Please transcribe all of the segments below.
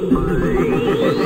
Bye.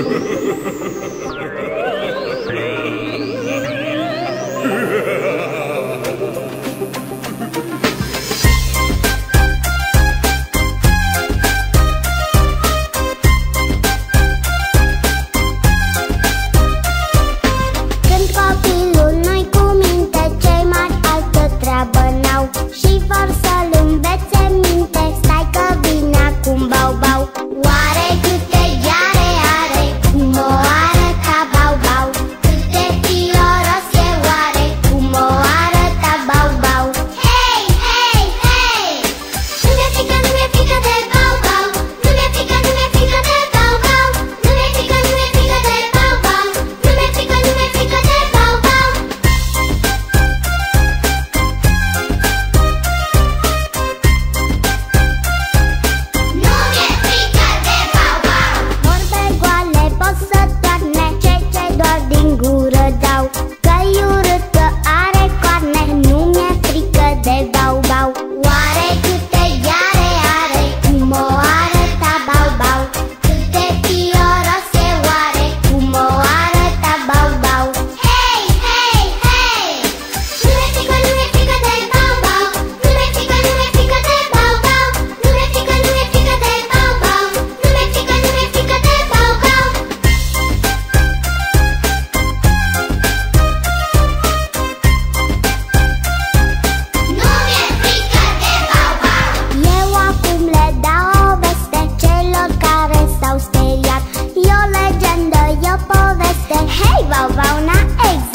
to legendę i Hey, tę Hej, bałwana, ej,